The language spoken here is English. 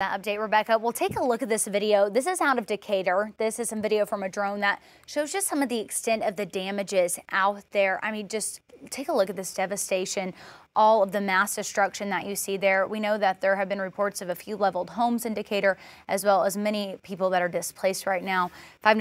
That update, Rebecca. We'll take a look at this video. This is out of Decatur. This is some video from a drone that shows just some of the extent of the damages out there. I mean, just take a look at this devastation, all of the mass destruction that you see there. We know that there have been reports of a few leveled homes in Decatur, as well as many people that are displaced right now. Five